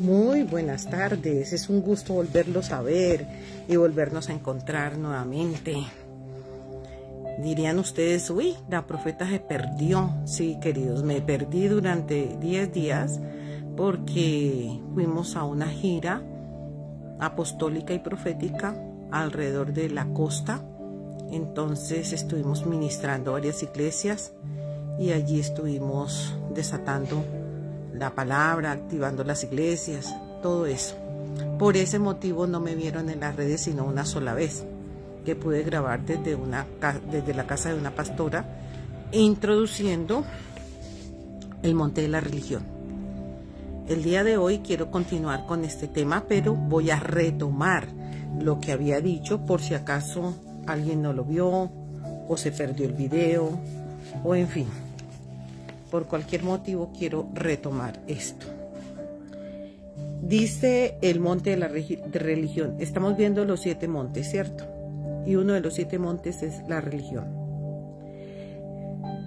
Muy buenas tardes, es un gusto volverlos a ver y volvernos a encontrar nuevamente. Dirían ustedes, uy, la profeta se perdió. Sí, queridos, me perdí durante 10 días porque fuimos a una gira apostólica y profética alrededor de la costa. Entonces estuvimos ministrando varias iglesias y allí estuvimos desatando la palabra, activando las iglesias, todo eso. Por ese motivo no me vieron en las redes sino una sola vez, que pude grabar desde, una, desde la casa de una pastora, introduciendo el monte de la religión. El día de hoy quiero continuar con este tema, pero voy a retomar lo que había dicho por si acaso alguien no lo vio o se perdió el video o en fin por cualquier motivo quiero retomar esto. Dice el monte de la religión. Estamos viendo los siete montes, ¿cierto? Y uno de los siete montes es la religión.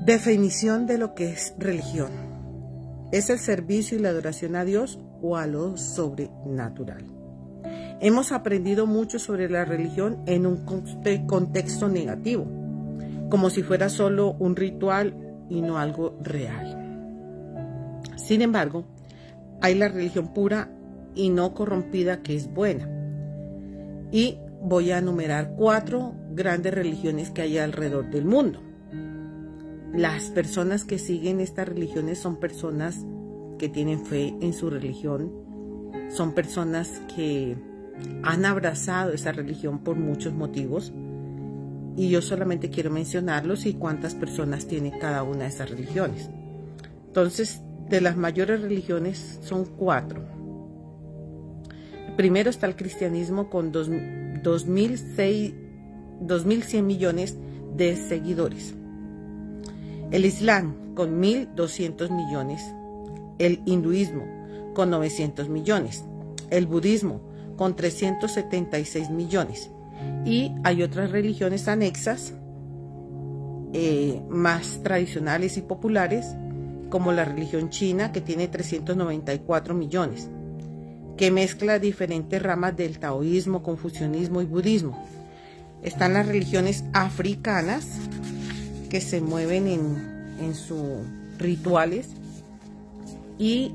Definición de lo que es religión. Es el servicio y la adoración a Dios o a lo sobrenatural. Hemos aprendido mucho sobre la religión en un contexto negativo, como si fuera solo un ritual y no algo real. Sin embargo, hay la religión pura y no corrompida que es buena. Y voy a enumerar cuatro grandes religiones que hay alrededor del mundo. Las personas que siguen estas religiones son personas que tienen fe en su religión, son personas que han abrazado esa religión por muchos motivos, y yo solamente quiero mencionarlos y cuántas personas tiene cada una de esas religiones. Entonces, de las mayores religiones son cuatro. Primero está el cristianismo con 2.100 millones de seguidores. El islam con 1.200 millones. El hinduismo con 900 millones. El budismo con 376 millones y hay otras religiones anexas eh, más tradicionales y populares, como la religión china, que tiene 394 millones, que mezcla diferentes ramas del taoísmo, confucianismo y budismo. Están las religiones africanas, que se mueven en, en sus rituales y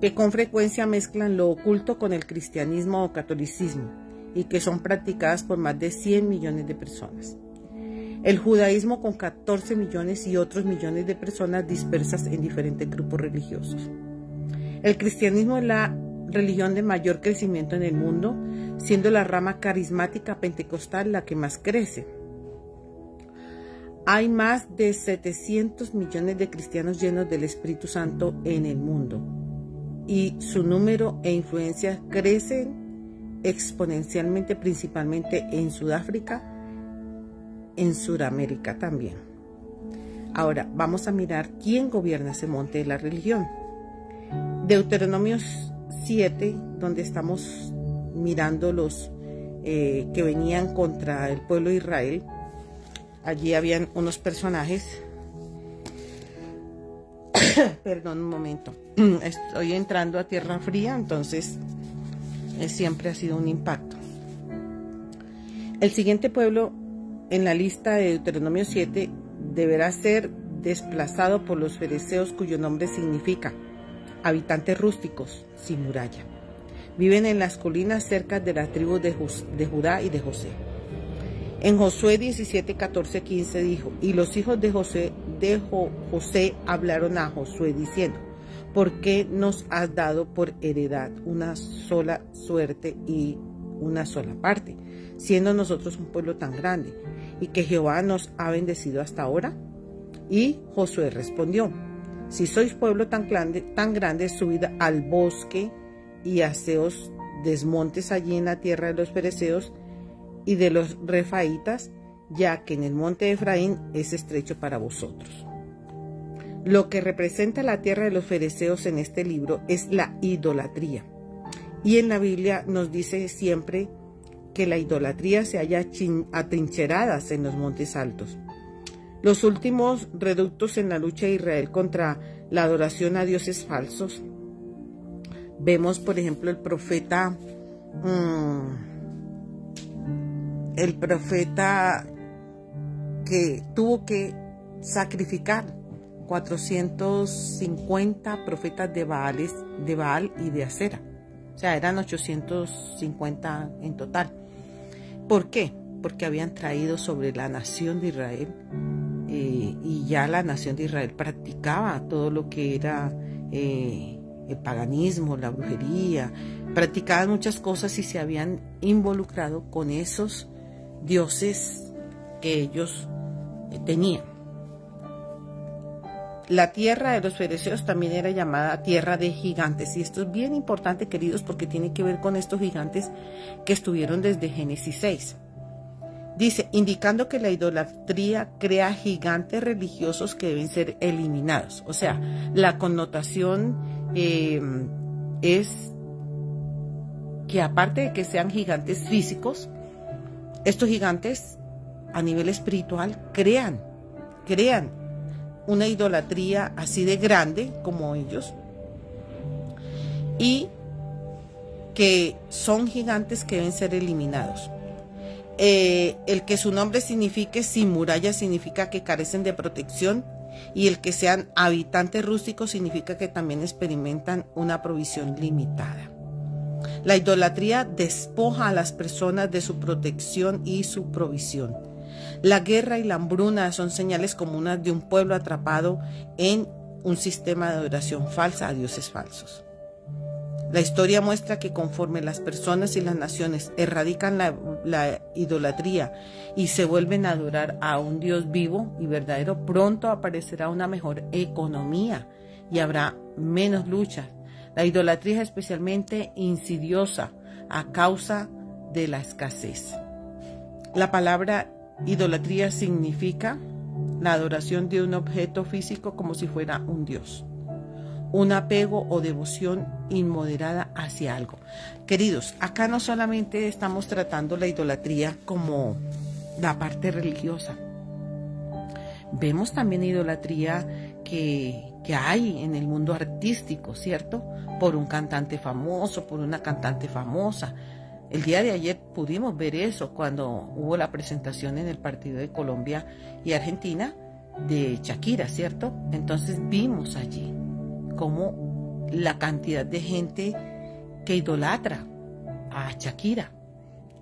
que con frecuencia mezclan lo oculto con el cristianismo o catolicismo y que son practicadas por más de 100 millones de personas. El judaísmo con 14 millones y otros millones de personas dispersas en diferentes grupos religiosos. El cristianismo es la religión de mayor crecimiento en el mundo, siendo la rama carismática pentecostal la que más crece. Hay más de 700 millones de cristianos llenos del Espíritu Santo en el mundo y su número e influencia crecen exponencialmente principalmente en Sudáfrica, en Sudamérica también. Ahora vamos a mirar quién gobierna ese monte de la religión. Deuteronomio 7, donde estamos mirando los eh, que venían contra el pueblo de Israel. Allí habían unos personajes. Perdón un momento. Estoy entrando a tierra fría, entonces siempre ha sido un impacto. El siguiente pueblo en la lista de Deuteronomio 7 deberá ser desplazado por los fereceos cuyo nombre significa habitantes rústicos sin muralla. Viven en las colinas cerca de las tribus de, de Judá y de José. En Josué 17, 14, 15 dijo, y los hijos de José, de José hablaron a Josué diciendo, ¿por qué nos has dado por heredad una sola suerte y una sola parte, siendo nosotros un pueblo tan grande, y que Jehová nos ha bendecido hasta ahora? Y Josué respondió, si sois pueblo tan grande, tan grande, subid al bosque y haceos desmontes allí en la tierra de los pereceos y de los refaitas, ya que en el monte de Efraín es estrecho para vosotros. Lo que representa la tierra de los fereceos en este libro es la idolatría. Y en la Biblia nos dice siempre que la idolatría se halla atrincheradas en los montes altos. Los últimos reductos en la lucha de Israel contra la adoración a dioses falsos Vemos, por ejemplo, el profeta, mm, el profeta que tuvo que sacrificar 450 profetas de, Baales, de Baal y de Acera. O sea, eran 850 en total. ¿Por qué? Porque habían traído sobre la nación de Israel eh, y ya la nación de Israel practicaba todo lo que era eh, el paganismo, la brujería, practicaban muchas cosas y se habían involucrado con esos dioses que ellos eh, tenían. La tierra de los fereceos también era llamada tierra de gigantes. Y esto es bien importante, queridos, porque tiene que ver con estos gigantes que estuvieron desde Génesis 6. Dice, indicando que la idolatría crea gigantes religiosos que deben ser eliminados. O sea, la connotación em, es que aparte de que sean gigantes físicos, estos gigantes a nivel espiritual crean, crean una idolatría así de grande como ellos y que son gigantes que deben ser eliminados. Eh, el que su nombre signifique sin muralla significa que carecen de protección y el que sean habitantes rústicos significa que también experimentan una provisión limitada. La idolatría despoja a las personas de su protección y su provisión. La guerra y la hambruna son señales comunes de un pueblo atrapado en un sistema de adoración falsa a dioses falsos. La historia muestra que conforme las personas y las naciones erradican la, idolatría y se vuelven a adorar a un Dios vivo y verdadero, pronto aparecerá una mejor economía y habrá menos lucha. La idolatría es especialmente insidiosa a causa de la escasez. La palabra idolatría significa la adoración de un objeto físico como si fuera un Dios un apego o devoción inmoderada hacia algo. Queridos, acá no solamente estamos tratando la idolatría como la parte religiosa, vemos también idolatría que, que hay en el mundo artístico, ¿cierto? Por un cantante famoso, por una cantante famosa. El día de ayer pudimos ver eso cuando hubo la presentación en el partido de Colombia y Argentina de Shakira, ¿cierto? Entonces vimos allí como la cantidad de gente que idolatra a Shakira.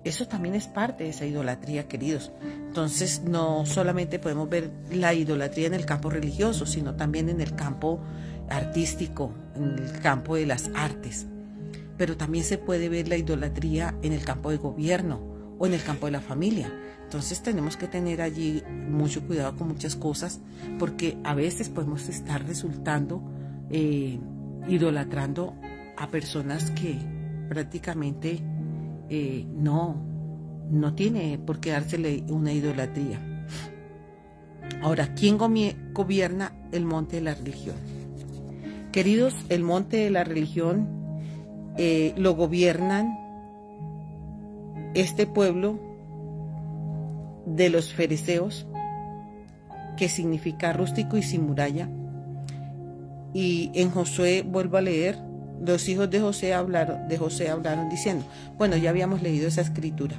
Eso también es parte de esa idolatría, queridos. Entonces, no solamente podemos ver la idolatría en el campo religioso, sino también en el campo artístico, en el campo de las artes. Pero también se puede ver la idolatría en el campo de gobierno o en el campo de la familia. Entonces tenemos que tener allí mucho cuidado con muchas cosas porque a veces podemos estar resultando eh, idolatrando a personas que prácticamente eh, no, no tiene por qué dársele una idolatría. Ahora, ¿quién gobierna el monte de la religión? Queridos, el monte de la religión eh, lo gobiernan este pueblo de los fereceos, que significa rústico y sin muralla, y en Josué vuelvo a leer, los hijos de José hablaron, de José hablaron diciendo, bueno, ya habíamos leído esa escritura.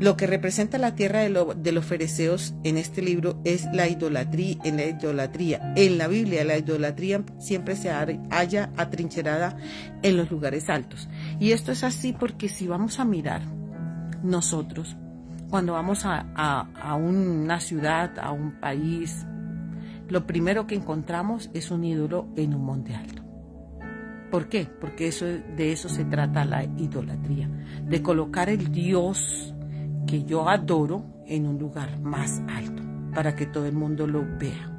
Lo que representa la tierra de, los fereceos en este libro es la idolatría, en la idolatría. En la Biblia la idolatría siempre se halla atrincherada en los lugares altos. Y esto es así porque si vamos a mirar nosotros, cuando vamos a una ciudad, a un país, lo primero que encontramos es un ídolo en un monte alto. ¿Por qué? Porque eso, de eso se trata la idolatría, de colocar el Dios que yo adoro en un lugar más alto, para que todo el mundo lo vea.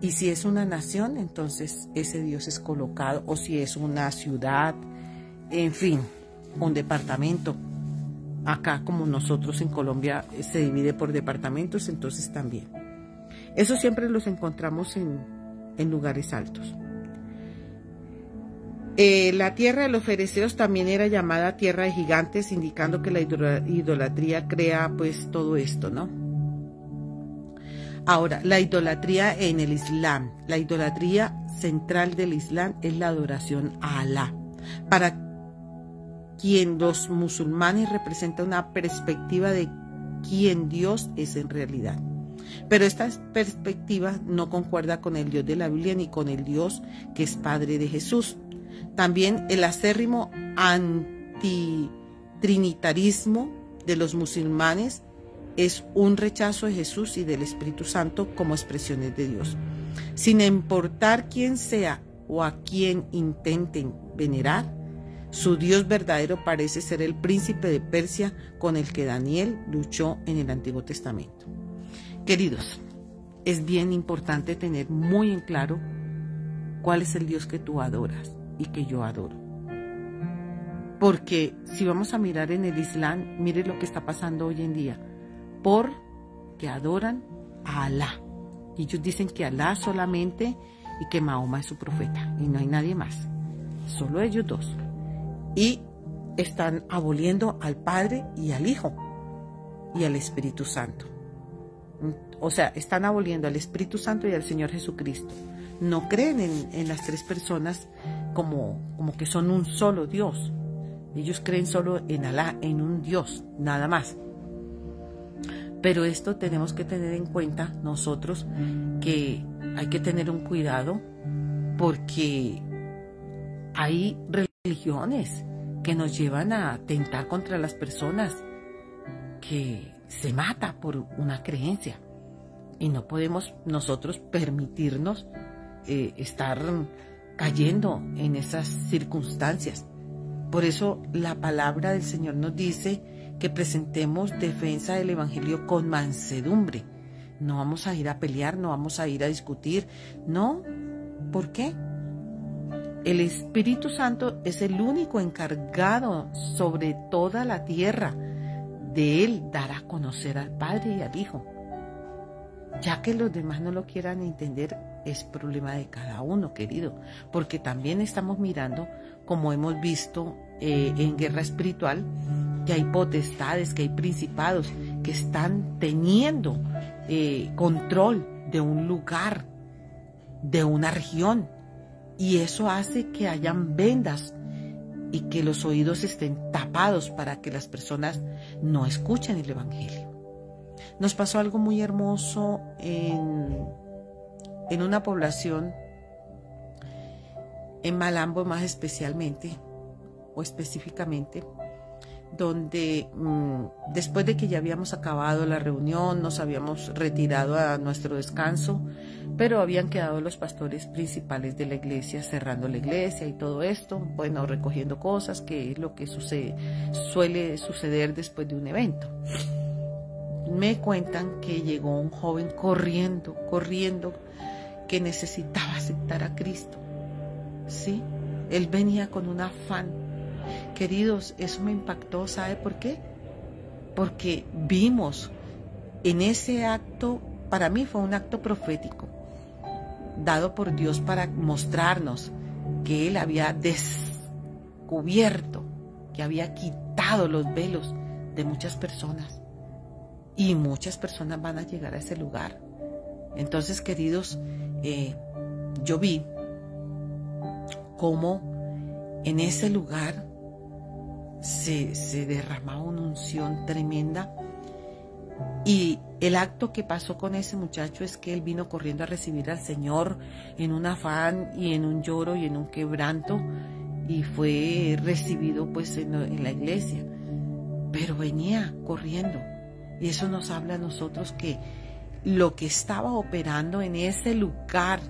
Y si es una nación, entonces ese Dios es colocado, o si es una ciudad, en fin, un departamento. Acá como nosotros en Colombia se divide por departamentos, entonces también. Eso siempre los encontramos en, lugares altos. Eh, la tierra de los fereceos también era llamada tierra de gigantes, indicando que la idolatría crea pues todo esto, ¿no? Ahora, la idolatría en el Islam. La idolatría central del Islam es la adoración a Alá. para quien los musulmanes representa una perspectiva de quién Dios es en realidad. Pero esta perspectiva no concuerda con el Dios de la Biblia ni con el Dios que es Padre de Jesús. También el acérrimo antitrinitarismo de los musulmanes es un rechazo de Jesús y del Espíritu Santo como expresiones de Dios. Sin importar quién sea o a quién intenten venerar, su Dios verdadero parece ser el príncipe de Persia con el que Daniel luchó en el Antiguo Testamento. Queridos, es bien importante tener muy en claro cuál es el Dios que tú adoras y que yo adoro. Porque si vamos a mirar en el Islam, mire lo que está pasando hoy en día. Por que adoran a Alá. Y ellos dicen que Alá solamente y que Mahoma es su profeta y no hay nadie más. Solo ellos dos. Y están aboliendo al Padre y al Hijo y al Espíritu Santo. O sea, están aboliendo al Espíritu Santo y al Señor Jesucristo. No creen en, las tres personas como, como que son un solo Dios. Ellos creen solo en Alá, en un Dios, nada más. Pero esto tenemos que tener en cuenta nosotros que hay que tener un cuidado porque hay religiones que nos llevan a atentar contra las personas, que se mata por una creencia. Y no podemos nosotros permitirnos eh, estar cayendo en esas circunstancias. Por eso la palabra del Señor nos dice que presentemos defensa del Evangelio con mansedumbre. No vamos a ir a pelear, no vamos a ir a discutir. No. ¿Por qué? El Espíritu Santo es el único encargado sobre toda la tierra de Él dar a conocer al Padre y al Hijo. Ya que los demás no lo quieran entender, es problema de cada uno, querido, porque también estamos mirando, como hemos visto eh, en guerra espiritual, que hay potestades, que hay principados que están teniendo eh, control de un lugar, de una región, y eso hace que hayan vendas y que los oídos estén tapados para que las personas no escuchen el Evangelio. Nos pasó algo muy hermoso en, en una población, en Malambo más especialmente, o específicamente, donde mm, después de que ya habíamos acabado la reunión, nos habíamos retirado a nuestro descanso, pero habían quedado los pastores principales de la iglesia cerrando la iglesia y todo esto, bueno, recogiendo cosas, que es lo que sucede, suele suceder después de un evento. Me cuentan que llegó un joven corriendo, corriendo, que necesitaba aceptar a Cristo. Sí, él venía con un afán. Queridos, eso me impactó, ¿sabe por qué? Porque vimos en ese acto, para mí fue un acto profético dado por Dios para mostrarnos que Él había descubierto, que había quitado los velos de muchas personas. Y muchas personas van a llegar a ese lugar. Entonces, queridos, eh, yo vi cómo en ese lugar se, se derramaba una unción tremenda y el acto que pasó con ese muchacho es que él vino corriendo a recibir al Señor en un afán y en un lloro y en un quebranto y fue recibido pues en, la iglesia. Pero venía corriendo y eso nos habla a nosotros que lo que estaba operando en ese lugar,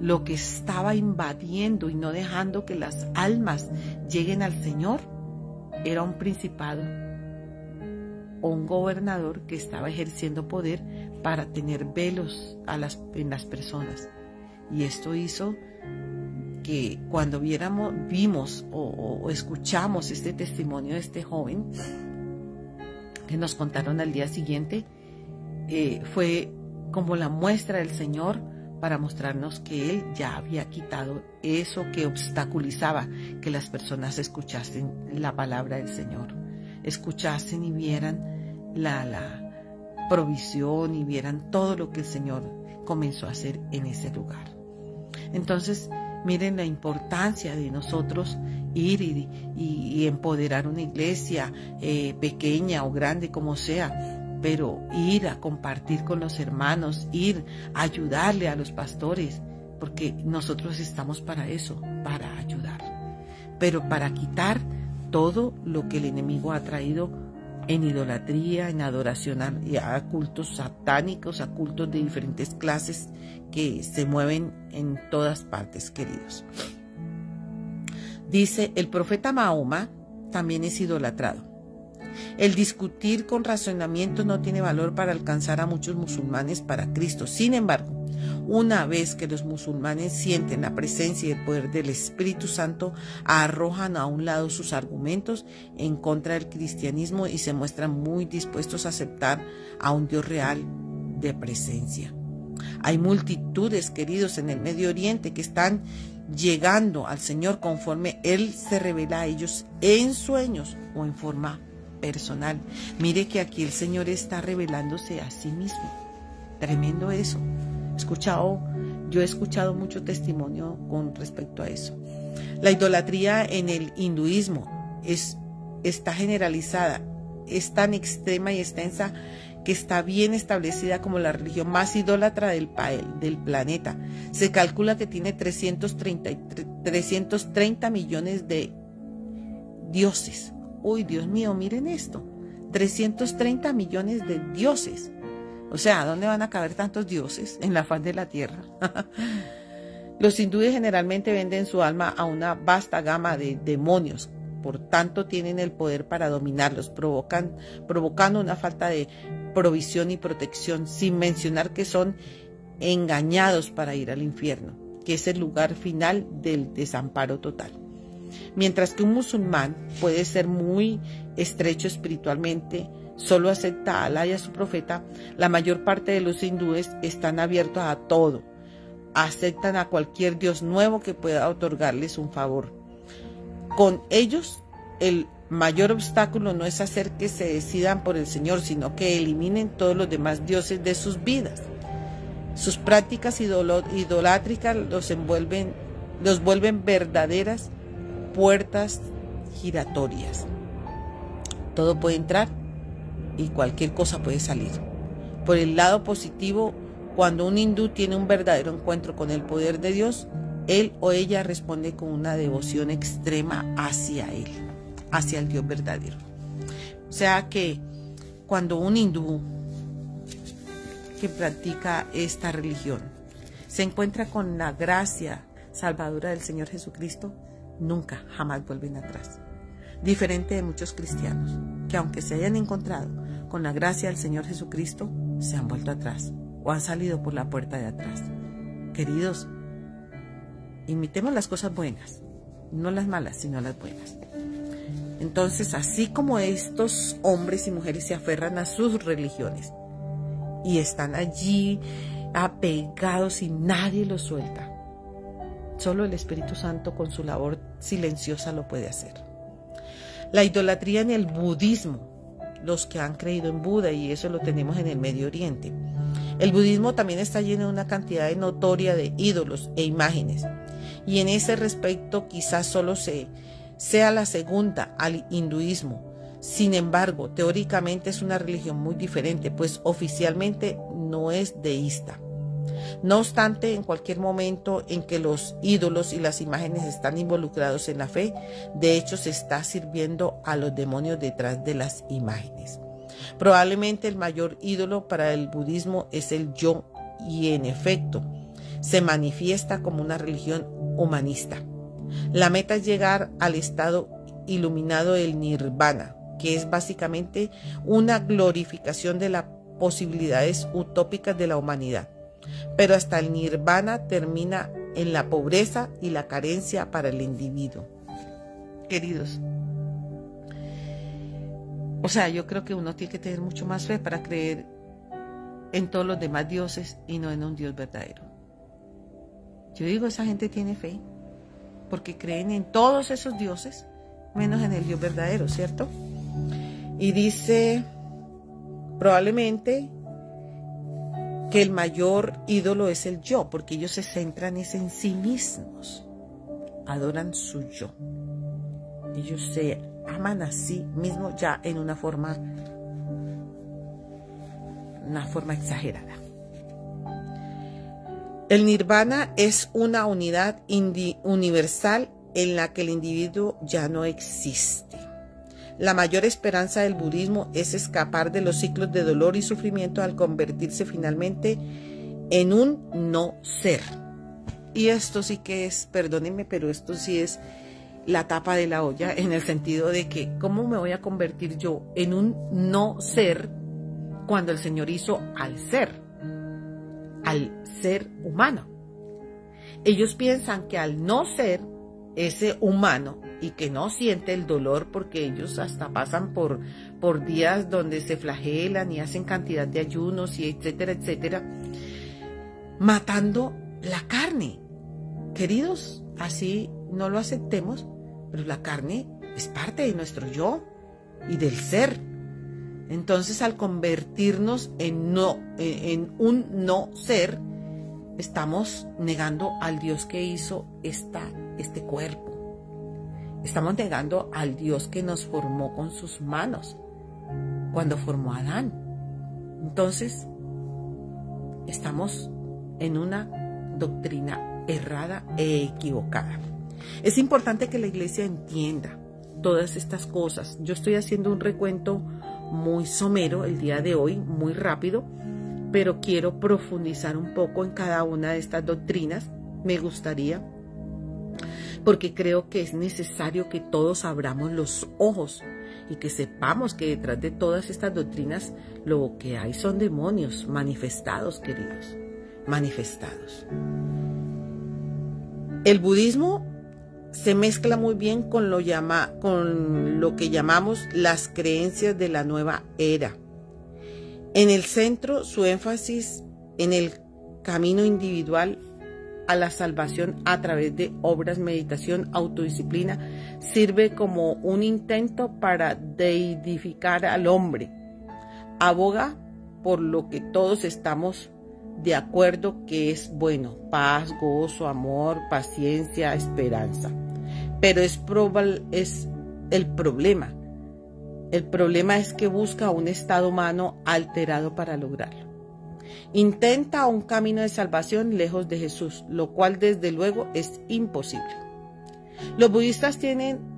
lo que estaba invadiendo y no dejando que las almas lleguen al Señor, era un principado un gobernador que estaba ejerciendo poder para tener velos a las, en las personas. Y esto hizo que cuando viéramos, vimos o, escuchamos este testimonio de este joven que nos contaron al día siguiente, eh, fue como la muestra del Señor para mostrarnos que Él ya había quitado eso que obstaculizaba que las personas escuchasen la palabra del Señor, escuchasen y vieran la, la provisión y vieran todo lo que el Señor comenzó a hacer en ese lugar. Entonces, Miren la importancia de nosotros ir y, empoderar una iglesia eh, pequeña o grande como sea, pero ir a compartir con los hermanos, ir a ayudarle a los pastores, porque nosotros estamos para eso, para ayudar, pero para quitar todo lo que el enemigo ha traído en idolatría, en adoración a, cultos satánicos, a cultos de diferentes clases que se mueven en todas partes, queridos. Dice, el profeta Mahoma también es idolatrado. El discutir con razonamiento no tiene valor para alcanzar a muchos musulmanes para Cristo. Sin embargo, una vez que los musulmanes sienten la presencia y el poder del Espíritu Santo, arrojan a un lado sus argumentos en contra del cristianismo y se muestran muy dispuestos a aceptar a un Dios real de presencia. Hay multitudes, queridos, en el Medio Oriente que están llegando al Señor conforme Él se revela a ellos en sueños o en forma personal. Mire que aquí el Señor está revelándose a sí mismo. Tremendo eso. Escuchado, yo he escuchado mucho testimonio con respecto a eso. La idolatría en el hinduismo es, está generalizada, es tan extrema y extensa que está bien establecida como la religión más idólatra del, del planeta. Se calcula que tiene 330, 330 millones de dioses. Uy, Dios mío, miren esto. 330 millones de dioses. O sea, ¿dónde van a caber tantos dioses en la faz de la tierra? Los hindúes generalmente venden su alma a una vasta gama de demonios, por tanto tienen el poder para dominarlos, provocan, provocando una falta de provisión y protección, sin mencionar que son engañados para ir al infierno, que es el lugar final del desamparo total. Mientras que un musulmán puede ser muy estrecho espiritualmente, solo acepta a Alá y a su profeta, la mayor parte de los hindúes están abiertos a todo, aceptan a cualquier dios nuevo que pueda otorgarles un favor. Con ellos, el mayor obstáculo no es hacer que se decidan por el Señor, sino que eliminen todos los demás dioses de sus vidas. Sus prácticas idolátricas los envuelven, los vuelven verdaderas puertas giratorias. Todo puede entrar y cualquier cosa puede salir. Por el lado positivo, cuando un hindú tiene un verdadero encuentro con el poder de Dios, él o ella responde con una devoción extrema hacia él, hacia el Dios verdadero. O sea que cuando un hindú que practica esta religión se encuentra con la gracia salvadora del Señor Jesucristo, nunca, jamás vuelven atrás. Diferente de muchos cristianos, que aunque se hayan encontrado con la gracia del Señor Jesucristo, se han vuelto atrás o han salido por la puerta de atrás. Queridos, imitemos las cosas buenas, no las malas, sino las buenas. Entonces, así como estos hombres y mujeres se aferran a sus religiones y están allí apegados y nadie los suelta, solo el Espíritu Santo con su labor silenciosa lo puede hacer. La idolatría en el budismo los que han creído en Buda y eso lo tenemos en el Medio Oriente. El budismo también está lleno de una cantidad notoria de ídolos e imágenes y en ese respecto quizás solo se, sea la segunda al hinduismo. Sin embargo, teóricamente es una religión muy diferente, pues oficialmente no es deísta. No obstante, en cualquier momento en que los ídolos y las imágenes están involucrados en la fe, de hecho se está sirviendo a los demonios detrás de las imágenes. Probablemente el mayor ídolo para el budismo es el yo y en efecto se manifiesta como una religión humanista. La meta es llegar al estado iluminado del nirvana, que es básicamente una glorificación de las posibilidades utópicas de la humanidad pero hasta el nirvana termina en la pobreza y la carencia para el individuo. Queridos, o sea, yo creo que uno tiene que tener mucho más fe para creer en todos los demás dioses y no en un Dios verdadero. Yo digo, esa gente tiene fe porque creen en todos esos dioses, menos en el Dios verdadero, ¿cierto? Y dice, probablemente que el mayor ídolo es el yo, porque ellos se centran en sí mismos. adoran su yo. Ellos se aman a sí mismos ya en una forma, una forma exagerada. El nirvana es una unidad universal en la que el individuo ya no existe. La mayor esperanza del budismo es escapar de los ciclos de dolor y sufrimiento al convertirse finalmente en un no ser. Y esto sí que es, perdónenme, pero esto sí es la tapa de la olla en el sentido de que, ¿cómo me voy a convertir yo en un no ser cuando el Señor hizo al ser? Al ser humano. Ellos piensan que al no ser ese humano y que no siente el dolor porque ellos hasta pasan por, por días donde se flagelan y hacen cantidad de ayunos y etcétera, etcétera, matando la carne. Queridos, así no lo aceptemos, pero la carne es parte de nuestro yo y del ser. Entonces, al convertirnos en, no, en un no ser, estamos negando al Dios que hizo esta, este cuerpo. Estamos negando al Dios que nos formó con sus manos cuando formó a Adán. Entonces, estamos en una doctrina errada e equivocada. Es importante que la iglesia entienda todas estas cosas. Yo estoy haciendo un recuento muy somero el día de hoy, muy rápido, pero quiero profundizar un poco en cada una de estas doctrinas. Me gustaría, porque creo que es necesario que todos abramos los ojos y que sepamos que detrás de todas estas doctrinas lo que hay son demonios manifestados, queridos, manifestados. El budismo se mezcla muy bien con lo, llama, con lo que llamamos las creencias de la nueva era. En el centro, su énfasis en el camino individual a la salvación a través de obras, meditación, autodisciplina, sirve como un intento para deidificar al hombre. Aboga por lo que todos estamos de acuerdo que es bueno, paz, gozo, amor, paciencia, esperanza. Pero es, es el problema. El problema es que busca un estado humano alterado para lograrlo. Intenta un camino de salvación lejos de Jesús, lo cual desde luego es imposible. Los budistas tienen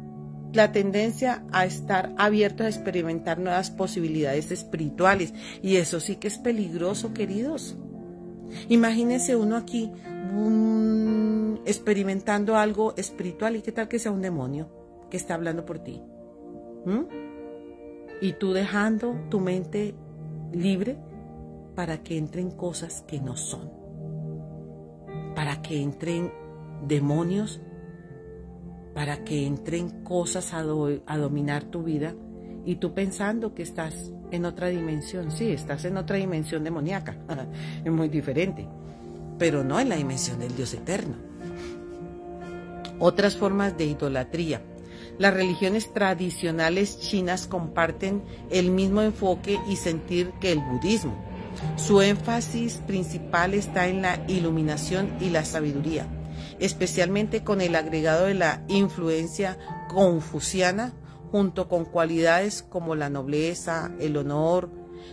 la tendencia a estar abiertos a experimentar nuevas posibilidades espirituales y eso sí que es peligroso, queridos. Imagínense uno aquí experimentando algo espiritual y qué tal que sea un demonio que está hablando por ti. ¿Mm? Y tú dejando tu mente libre para que entren cosas que no son. Para que entren demonios, para que entren cosas a dominar tu vida y tú pensando que estás en otra dimensión. Sí, estás en otra dimensión demoníaca, es muy diferente, pero no en la dimensión del Dios eterno. Otras formas de idolatría. Las religiones tradicionales chinas comparten el mismo enfoque y sentir que el budismo. Su énfasis principal está en la iluminación y la sabiduría, especialmente con el agregado de la influencia confuciana junto con cualidades como la nobleza, el honor,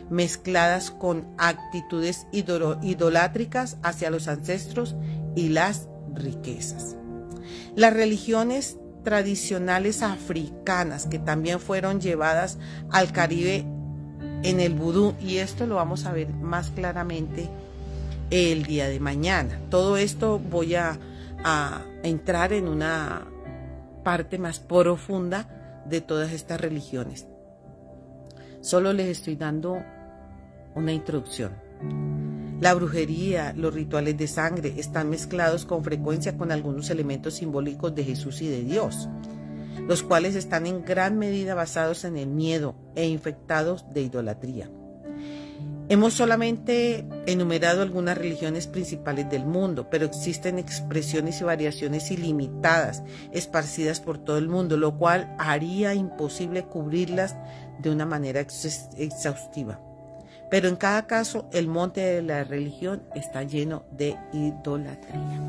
mezcladas con actitudes idolátricas hacia los ancestros y las riquezas. Las religiones tradicionales africanas que también fueron llevadas al Caribe en el vudú y esto lo vamos a ver más claramente el día de mañana. Todo esto voy a, a entrar en una parte más profunda de todas estas religiones. Solo les estoy dando una introducción. La brujería, los rituales de sangre están mezclados con frecuencia con algunos elementos simbólicos de Jesús y de Dios, los cuales están en gran medida basados en el miedo e infectados de idolatría. Hemos solamente enumerado algunas religiones principales del mundo, pero existen expresiones y variaciones ilimitadas esparcidas por todo el mundo, lo cual haría imposible cubrirlas de una manera exhaustiva. Pero en cada caso, el monte de la religión está lleno de idolatría.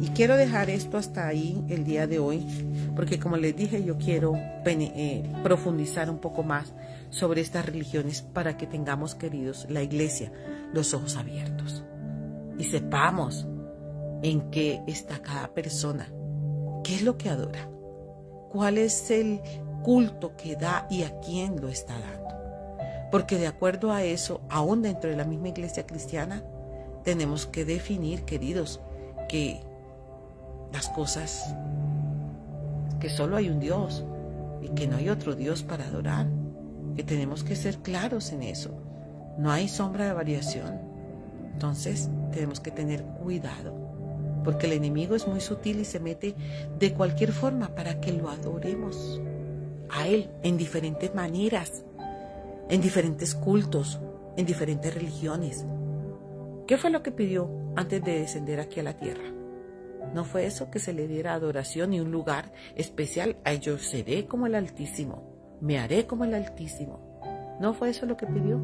Y quiero dejar esto hasta ahí el día de hoy, porque como les dije, yo quiero eh, profundizar un poco más sobre estas religiones para que tengamos, queridos, la iglesia, los ojos abiertos y sepamos en qué está cada persona, qué es lo que adora, cuál es el culto que da y a quién lo está dando. Porque de acuerdo a eso, aún dentro de la misma iglesia cristiana, tenemos que definir, queridos, que las cosas, que solo hay un Dios y que no hay otro Dios para adorar, que tenemos que ser claros en eso. No hay sombra de variación. Entonces tenemos que tener cuidado, porque el enemigo es muy sutil y se mete de cualquier forma para que lo adoremos a Él en diferentes maneras, en diferentes cultos, en diferentes religiones. ¿Qué fue lo que pidió antes de descender aquí a la tierra? ¿No fue eso que se le diera adoración y un lugar especial? A yo seré como el Altísimo, me haré como el Altísimo. ¿No fue eso lo que pidió?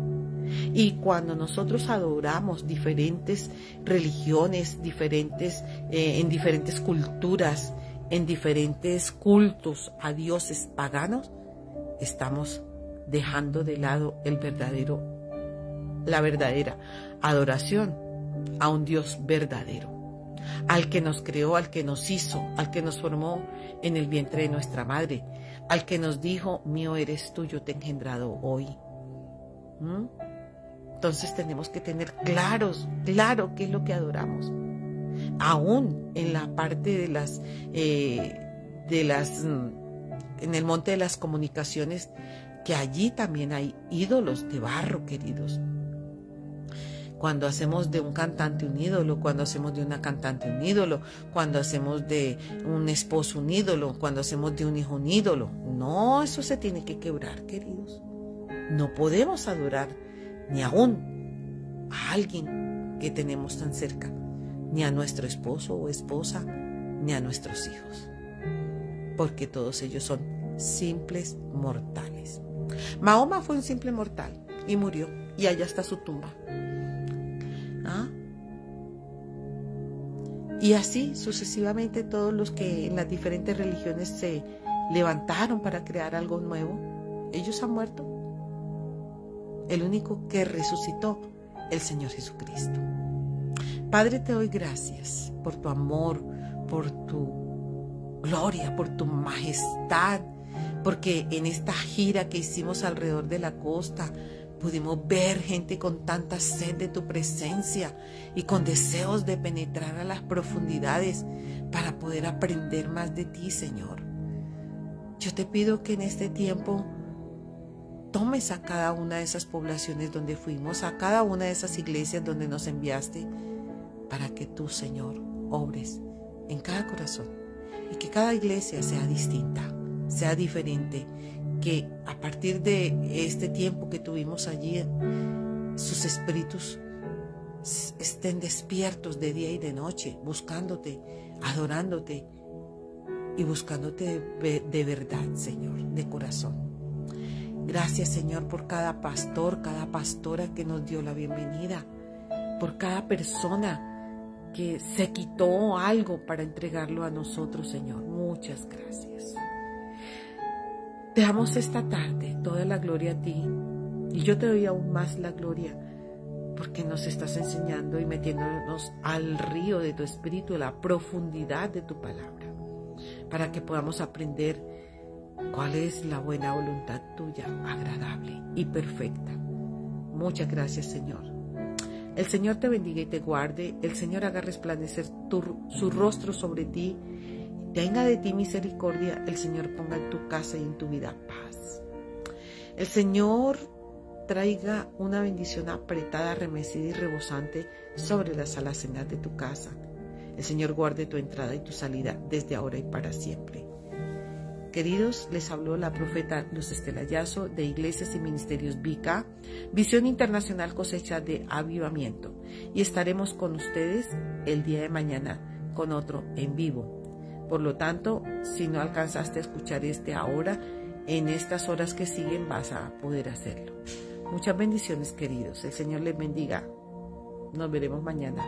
Y cuando nosotros adoramos diferentes religiones, diferentes, eh, en diferentes culturas, en diferentes cultos a dioses paganos, estamos dejando de lado el verdadero, la verdadera adoración a un Dios verdadero, al que nos creó, al que nos hizo, al que nos formó en el vientre de nuestra madre, al que nos dijo, mío eres tú, yo te he engendrado hoy. ¿Mm? Entonces tenemos que tener claros, claro qué es lo que adoramos. Aún en la parte de las, eh, de las, mm, en el monte de las comunicaciones, que allí también hay ídolos de barro, queridos. Cuando hacemos de un cantante un ídolo, cuando hacemos de una cantante un ídolo, cuando hacemos de un esposo un ídolo, cuando hacemos de un hijo un ídolo. No, eso se tiene que quebrar, queridos. No podemos adorar ni aún a alguien que tenemos tan cerca, ni a nuestro esposo o esposa, ni a nuestros hijos, porque todos ellos son simples mortales. Mahoma fue un simple mortal y murió, y allá está su tumba. Y así sucesivamente todos los que en las diferentes religiones se levantaron para crear algo nuevo, ellos han muerto. El único que resucitó, el Señor Jesucristo. Padre, te doy gracias por tu amor, por tu gloria, por tu majestad, porque en esta gira que hicimos alrededor de la costa pudimos ver gente con tanta sed de tu presencia y con deseos de penetrar a las profundidades para poder aprender más de ti, Señor. Yo te pido que en este tiempo tomes a cada una de esas poblaciones donde fuimos, a cada una de esas iglesias donde nos enviaste, para que tú, Señor, obres en cada corazón y que cada iglesia sea distinta sea diferente, que a partir de este tiempo que tuvimos allí, sus espíritus estén despiertos de día y de noche, buscándote, adorándote y buscándote de, verdad, Señor, de corazón. Gracias, Señor, por cada pastor, cada pastora que nos dio la bienvenida, por cada persona que se quitó algo para entregarlo a nosotros, Señor. Muchas gracias. Te damos esta tarde toda la gloria a ti y yo te doy aún más la gloria porque nos estás enseñando y metiéndonos al río de tu espíritu, la profundidad de tu palabra, para que podamos aprender cuál es la buena voluntad tuya, agradable y perfecta. Muchas gracias Señor. El Señor te bendiga y te guarde, el Señor haga resplandecer su rostro sobre ti tenga de ti misericordia, el Señor ponga en tu casa y en tu vida paz. El Señor traiga una bendición apretada, remecida y rebosante sobre las alacenas de tu casa. El Señor guarde tu entrada y tu salida desde ahora y para siempre. Queridos, les habló la profeta Luz Estelayazo de Iglesias y Ministerios Vica, Visión Internacional Cosecha de Avivamiento. Y estaremos con ustedes el día de mañana con otro en vivo. Por lo tanto, si no alcanzaste a escuchar este ahora, en estas horas que siguen vas a poder hacerlo. Muchas bendiciones, queridos. El Señor les bendiga. Nos veremos mañana.